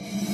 you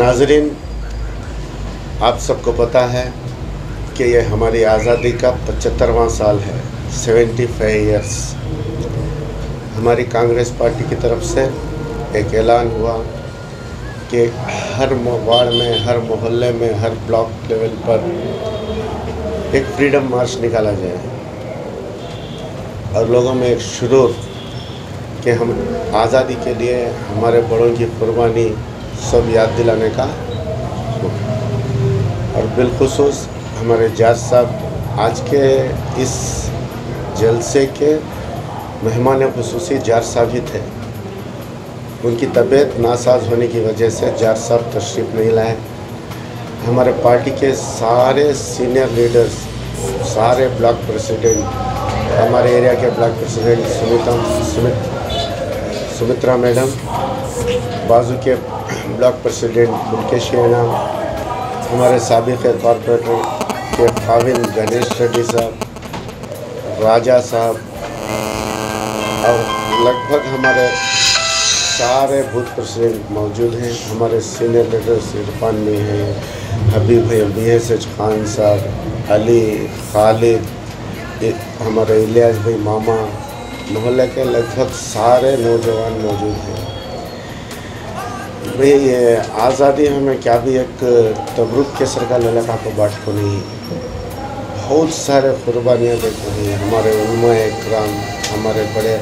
नाजरीन, आप सबको पता है कि यह हमारी आज़ादी का पचहत्तरवां साल है सेवेंटी फाइव ईयर्स हमारी कांग्रेस पार्टी की तरफ़ से एक ऐलान हुआ कि हर वार्ड में, हर मोहल्ले में, हर ब्लॉक लेवल पर एक फ्रीडम मार्च निकाला जाए। और लोगों में एक शुरू कि हम आज़ादी के लिए हमारे बड़ों की कुर्बानी सब याद दिलाने का। और बिलखसूस हमारे जज साहब आज के इस जलसे के मेहमान खसूसी जार साहब ही थे। उनकी तबीयत नासाज होने की वजह से जार साहब तशरीफ़ नहीं लाए। हमारे पार्टी के सारे सीनियर लीडर्स, सारे ब्लॉक प्रेसिडेंट, हमारे एरिया के block president Sumita Sumit, Sumitra madam, बाजू के ब्लॉक प्रेसिडेंट मुकेश राणा हमारे सबक कॉरपोरेटर के खाविन गणेश रेड्डी साहब, राजा साहब, और लगभग हमारे सारे बूथ प्रेसिडेंट मौजूद हैं। हमारे सीनियर लीडर्स इरफान में हैं, हबीब भाई बी एस एच खान साहब, अली, खालिद हमारे इलियास भाई मामा, मोहल्ले के लगभग सारे नौजवान मौजूद हैं। भाई ये आज़ादी हमें क्या भी एक तबरुक के सरकार ललका को बाट को नहीं। बहुत सारे कुर्बानियाँ देख हैं। हमारे कराम हमारे बड़े,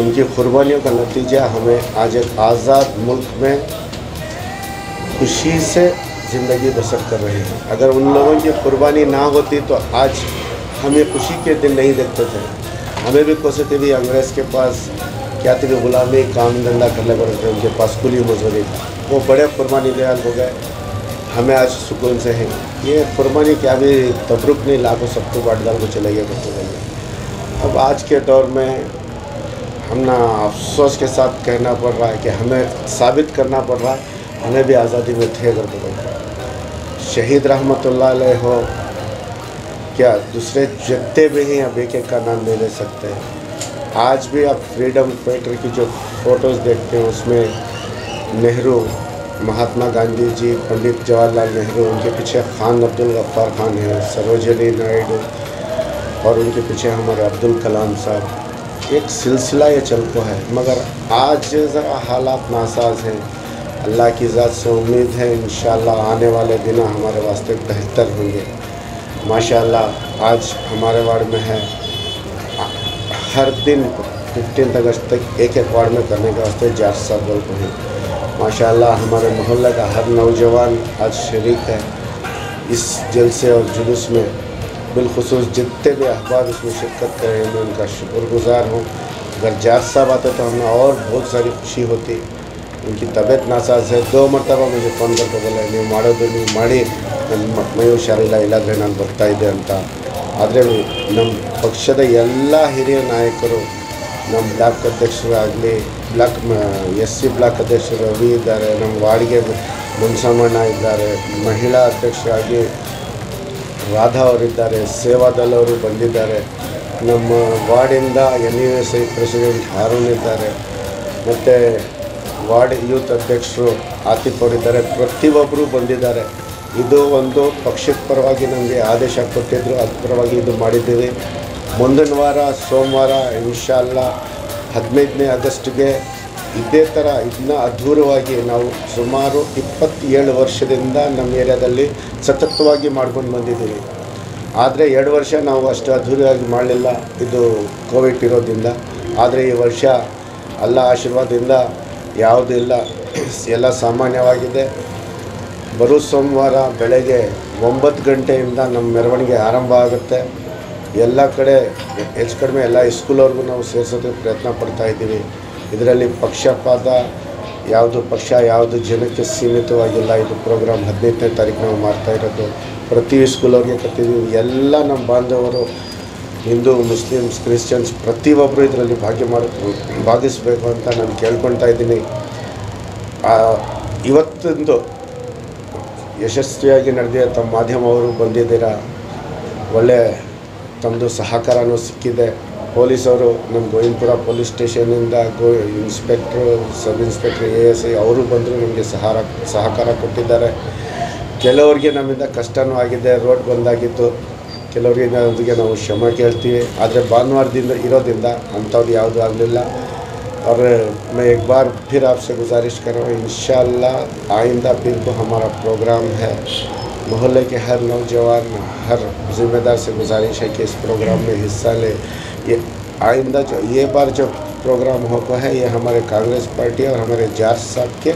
उनकी कुर्बानियों का नतीजा हमें आज एक आज़ाद मुल्क में खुशी से ज़िंदगी बसर कर रहे हैं। अगर उन लोगों की कुर्बानी ना होती तो आज हमें खुशी के दिन नहीं देखते थे। हमें भी कोशिश भी अंग्रेज़ के पास क्या थे गुलामी काम धंधा करने पर उनके पास कुली मजदूरी वो बड़े कुर्बानी दयाल हो गए। हमें आज सुकून से हैं। ये कुर्बानी क्या भी तबरुक नहीं, लाखों सबको बाटदार को चले गए करते अब आज के दौर में हम ना अफसोस के साथ कहना पड़ रहा है कि हमें साबित करना पड़ रहा है। हमें भी आज़ादी में थे कर पड़े शहीद रहमत हो, क्या दूसरे जितने भी हैं, अब एक एक का नाम ले ले सकते। हैं आज भी आप फ्रीडम फाइटर की जो फ़ोटोज़ देखते हैं, उसमें नेहरू, महात्मा गांधी जी पंडित जवाहरलाल नेहरू, उनके पीछे खान अब्दुल गफ्फार खान है सरोजनी नायडू और उनके पीछे हमारे अब्दुल कलाम साहब। एक सिलसिला ये चलता है, मगर आज ज़रा हालात नासाज हैं। अल्लाह की ज़ात से उम्मीद है इन आने वाले दिन हमारे वास्ते बेहतर होंगे। माशाल्लाह, आज हमारे वार्ड में है हर दिन फिफ्टीन अगस्त तक एक एक वार्ड में करने के वास्ते जाट साहब दल को हैं माशाल्लाह हमारे मोहल्ले का हर नौजवान आज शरीक है इस जलसे और जुलूस में बिलखसूस जितने भी अखबार उसमें शिरकत कर रहे हैं मैं उनका शुक्रगुजार हूँ अगर जाट साहब आते तो हमें और बहुत सारी खुशी होती उनकी तबीयत नासाज है दो मरतबा मुझे फ़ोन करके बोला नहीं माड़ो दो नहीं माड़ी ನನ್ನ ಮೈ ಹುಷಾರಿಲ್ಲ ಇಲ್ಲಾಂದರೆ ನಾನು ಬರ್ತಾ ಇದ್ದೆ ಅಂತ ಆದರೆ ನಮ್ಮ ಪಕ್ಷದ ಎಲ್ಲ ಹಿರಿಯ ನಾಯಕರು ನಮ್ಮ ಬ್ಲಾಕ್ ಅಧ್ಯಕ್ಷರಾಗಲಿ, ಬ್ಲಾಕ್ ಎಸ್ ಸಿ ಬ್ಲಾಕ್ ಅಧ್ಯಕ್ಷರು ರವಿ ಇದ್ದಾರೆ ನಮ್ಮ ವಾರ್ಡ್ಗೆ ಮುನ್ಸಮಣ್ಣ ಇದ್ದಾರೆ, ಮಹಿಳಾ ಅಧ್ಯಕ್ಷರಾಗಿ ರಾಧಾ ಅವರಿದ್ದಾರೆ ಸೇವಾದಲ್ ಅವರು ಬಂದಿದ್ದಾರೆ. ನಮ್ಮ ವಾರ್ಡಿಂದ N U S I president Haroon ಇದ್ದಾರೆ. ಮತ್ತು ವಾರ್ಡ್ ಯೂತ್ ಅಧ್ಯಕ್ಷರು ಆತಿಫ್ ಅವರಿದ್ದಾರೆ. ಪ್ರತಿಯೊಬ್ಬರು ಬಂದಿದ್ದಾರೆ. ಇದು ಒಂದು ಪಕ್ಷದ ಪರವಾಗಿ ನಮಗೆ ಆದೇಶ ಕೊಟ್ಟಿದ್ದರು ಅದ್ರ ಪರವಾಗಿ ಇದು ಮಾಡಿದ್ದೀವಿ. ಮುಂದಿನ ವಾರ, ಸೋಮವಾರ, ಇನ್ಶಾಲ್ಲ ಹದಿನೈದನೇ ಆಗಸ್ಟ್ಗೆ ಇದೇ ಥರ ಇದನ್ನ ಅದ್ಭುತವಾಗಿ ನಾವು ಸುಮಾರು ಇಪ್ಪತ್ತೇಳು ವರ್ಷದಿಂದ ನಮ್ಮ ಏರಿಯಾದಲ್ಲಿ ಸತತವಾಗಿ ಮಾಡ್ಕೊಂಡು ಬಂದಿದ್ದೀವಿ. ಆದರೆ ಎರಡು ವರ್ಷ ನಾವು ಅಷ್ಟು ಅದ್ಧೂರಿಯಾಗಿ ಮಾಡಲಿಲ್ಲ ಇದು ಕೋವಿಡ್ ಇರೋದ್ರಿಂದ. ಆದರೆ ಈ ವರ್ಷ ಅಲ್ಲ ಆಶೀರ್ವಾದದಿಂದ ಯಾವುದೂ ಇಲ್ಲ. ಎಲ್ಲ ಸಾಮಾನ್ಯವಾಗಿದೆ. ಬರೋ ಸೋಮವಾರ ಬೆಳಗ್ಗೆ ಒಂಬತ್ತು ಗಂಟೆಯಿಂದ ನಮ್ಮ ಮೆರವಣಿಗೆ ಆರಂಭ ಆಗುತ್ತೆ. ಎಲ್ಲ ಕಡೆ ಹೆಚ್ಚು ಕಡಿಮೆ ಎಲ್ಲ ಸ್ಕೂಲವ್ರಿಗೂ ನಾವು ಸೇರಿಸೋದಕ್ಕೆ ಪ್ರಯತ್ನ ಪಡ್ತಾ ಇದ್ದೀವಿ. ಇದರಲ್ಲಿ ಪಕ್ಷಪಾತ, ಯಾವುದು ಪಕ್ಷ, ಯಾವುದು ಜನಕ್ಕೆ ಸೀಮಿತವಾಗಿಲ್ಲ. ಇದು ಪ್ರೋಗ್ರಾಮ್ ಹದಿನೈದನೇ ತಾರೀಕು ನಾವು ಮಾಡ್ತಾ ಇರೋದು. ಪ್ರತಿ ಸ್ಕೂಲವ್ರಿಗೆ ಕರ್ತಿದ್ದೀವಿ ಎಲ್ಲ ನಮ್ಮ ಬಾಂಧವರು, ಹಿಂದೂ ಮುಸ್ಲಿಮ್ಸ್ ಕ್ರಿಶ್ಚಿಯನ್ಸ್ ಪ್ರತಿಯೊಬ್ಬರು ಇದರಲ್ಲಿ ಭಾಗ್ಯ ಮಾಡಿ, ಭಾಗಿಸಬೇಕು ಅಂತ ನಾನು ಕೇಳ್ಕೊಳ್ತಾ ಇದ್ದೀನಿ. ಇವತ್ತೊಂದು ಯಶಸ್ವಿಯಾಗಿ ನಡೆದಿದೆ ತಮ್ಮ ಮಾಧ್ಯಮವರು ಬಂದಿದ್ದೀರ? ಒಳ್ಳೆ ತಮ್ಮದು ಸಹಕಾರನೂ ಸಿಕ್ಕಿದೆ. ಪೊಲೀಸವರು ನಮ್ಮ ಗೋವಿಂದಪುರ ಪೊಲೀಸ್ ಸ್ಟೇಷನಿಂದ ಗೋ inspector, sub inspector, A S I ಅವರು ಬಂದರು ನಮಗೆ ಸಹಾರ, ಸಹಕಾರ ಕೊಟ್ಟಿದ್ದಾರೆ. ಕೆಲವರಿಗೆ ನಮ್ಮಿಂದ ಕಷ್ಟವೂ ಆಗಿದೆ, ರೋಡ್ ಬಂದಾಗಿತ್ತು. ಕೆಲವರಿಗೆ ನಾವು ಕ್ಷಮೆ ಕೇಳ್ತೀವಿ. ಆದರೆ ಭಾನುವಾರದಿಂದ ಇರೋದ್ರಿಂದ ಅಂಥವ್ರು ಯಾವುದೂ ಆಗಲಿಲ್ಲ. और मैं एक बार फिर आपसे गुजारिश कर रहा हूँ, इंशाल्लाह आइंदा फिर को हमारा प्रोग्राम है। मोहल्ले के हर नौजवान हर ज़िम्मेदार से गुजारिश है कि इस प्रोग्राम में हिस्सा ले। ये आइंदा जो, ये बार जो प्रोग्राम होगा है, ये हमारे कांग्रेस पार्टी और हमारे जाट साहब के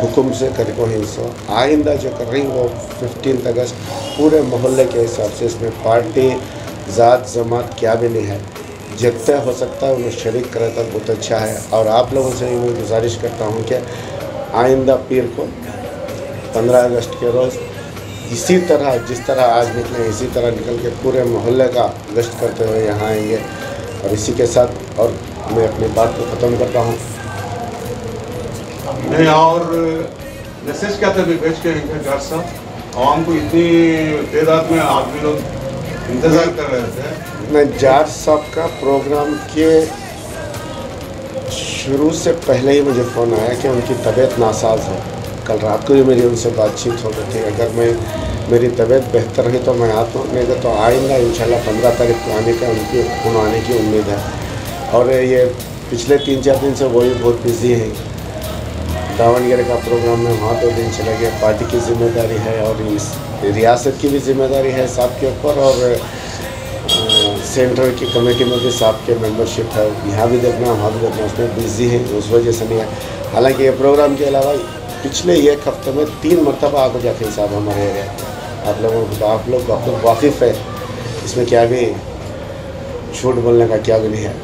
हुक्म से कर को हिस्सा। आइंदा जो कर रही वो फिफ्टीन अगस्त पूरे मोहल्ले के हिसाब से इसमें पार्टी, ज़ात, जमात क्या भी नहीं है। जितना हो सकता है, उन्हें शरीक करे तो बहुत अच्छा है। और आप लोगों से मैं गुजारिश करता हूँ कि आइंदा पीर को 15 अगस्त के रोज़ इसी तरह, जिस तरह आज निकले, इसी तरह निकल के पूरे मोहल्ले का गश्त करते हुए यहाँ आएँगे। और इसी के साथ और मैं अपनी बात को ख़त्म करता हूँ। नहीं, और मैसेज क्या था विवेश के साहब? आवाम को इतनी तादाद में आदमी लोग इंतज़ार कर रहे थे। मैं जाट साहब का प्रोग्राम के शुरू से पहले ही मुझे फ़ोन आया कि उनकी तबीयत नासाज है। कल रात को ही मेरी उनसे बातचीत हो गई थी अगर मैं मेरी तबीयत बेहतर रही तो मैं आता नहीं तो, आइंदा इंशाल्लाह पंद्रह तारीख को आने का उनकी फ़ोन आने की उम्मीद है। और ये पिछले तीन चार दिन से वो भी बहुत बिज़ी हैं। दावणगेरे का प्रोग्राम में वहाँ दो दिन चला गया। पार्टी की ज़िम्मेदारी है और इस रियासत की भी ज़िम्मेदारी है साहब के ऊपर और सेंट्रल की कमेटी में भी साहब के मेंबरशिप है। यहाँ भी देखना, वहाँ भी देखना, उसमें बिज़ी है, उस वजह से नहीं है। हालाँकि ये प्रोग्राम के अलावा पिछले एक हफ़्ते में तीन मरतबा आप जाते हैं साहब हमारे एरिया आप लोगों को, आप लोग लोग वाकिफ़ है। इसमें क्या भी झूठ बोलने का क्या भी नहीं है।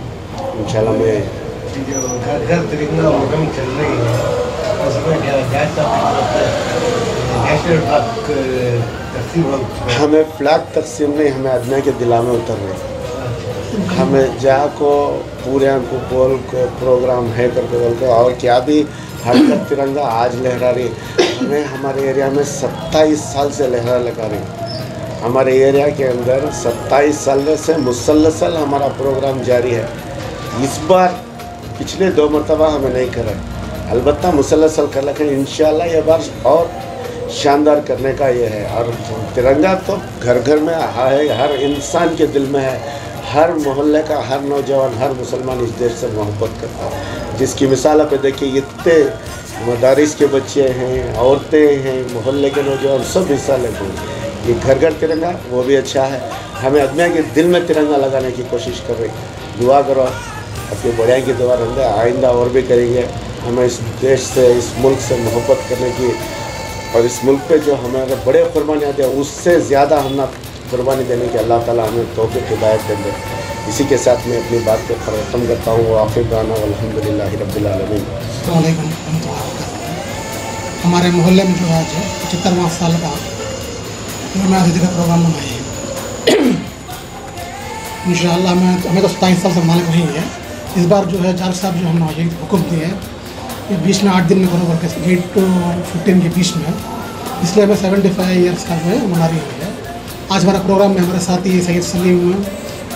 इंशाल्लाह मैं घर घर मुहिम चल रही है। हमें फ्लैग तकसीम नहीं, हमें आदमी के दिला में उतर रहे हमें जा को पूरे को बोल को प्रोग्राम है करके बोल को और क्या भी हरकत तिरंगा आज लहरा रही हमें हमारे एरिया में सत्ताईस साल से लहरा लगा रही हमारे एरिया के अंदर सत्ताईस साल से मुसलसल हमारा प्रोग्राम जारी है। इस बार पिछले दो मरतबा हमें नहीं करा अलबत्ता मुसलसल कर लेकिन इन ये बार और शानदार करने का ये है। और तिरंगा तो घर घर में है, हर इंसान के दिल में है। हर मोहल्ले का, हर नौजवान, हर मुसलमान इस देश से मोहब्बत करता है। जिसकी मिसाल पे देखिए, इतने मदारिस के बच्चे हैं, औरतें हैं, मोहल्ले के नौजवान, सब हिस्सा लेते हैं। ये घर घर तिरंगा, वो भी अच्छा है। हमें अदमिया के दिल में तिरंगा लगाने की कोशिश कर रही दुआ करो आपकी बढ़िया की दुआ रहते आइंदा और भी करेंगे। हमें इस देश से, इस मुल्क से मोहब्बत करने की और इस मुल्क पे जो हमारे बड़े कुर्बानियाँ दी, उससे ज़्यादा हम ना कुर्बानी देने की अल्लाह ताला हमें तोफ़ी हिदायत दे दे। इसी के साथ मैं अपनी बात को ख़त्म करता हूँ। आखिर गाना अलहमदिल्ला रबीआलमीन वालेकुम हमारे मोहल्ले में जो है आज पचहत्तरवा साल का मैं अतिथि का प्रोग्राम बनाई है। इंशाल्लाह मैं, हमें तो सताईस साल से मालिक वही है। इस बार जो है जाल साहब जो हमने हुक्म दिए हैं बीच में आठ दिन में करो करके एट टू फिफ्टीन के बीच में। इसलिए हमें सेवेंटी फाइव ईयर्स का जो है मना रही है। आज हमारा प्रोग्राम में हमारे साथी सैयद सलीम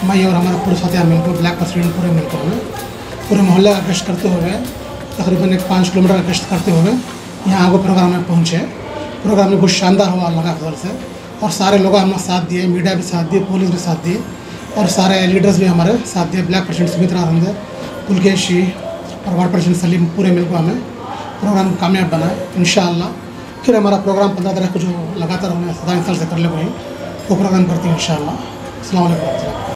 मैं और हमारे पूरे साथी मिलकर ब्लैक प्रेसिडेंट पूरे मिलकर में पूरे मोहल्ले का गश्त करते हुए, तकरीबन एक पाँच किलोमीटर का गश्त करते हुए, यहाँ आगे प्रोग्राम में पहुँचे। प्रोग्राम में बहुत शानदार हुआ अल्लाह का से। और सारे लोग हमारा साथ दिए मीडिया भी साथ दिए पुलिस भी साथ दिए। और सारे लीडर्स भी हमारे साथ दिए, ब्लैक प्रेसिडेंट सुमित्रा पुलकेश जी और वार्ड प्रेसिडेंट सलीम पूरे मिलकर हमें प्रोग्राम कामयाब बनाए इन फिर हमारा प्रोग्राम पंद्रह तारीख को जो लगातार हमने सदाई साल से कर ले वहीं वो प्रोग्राम करते हैं इन शाला